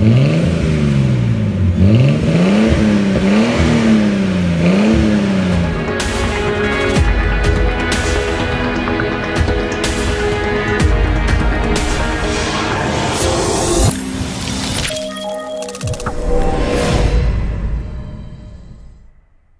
Mm-hmm.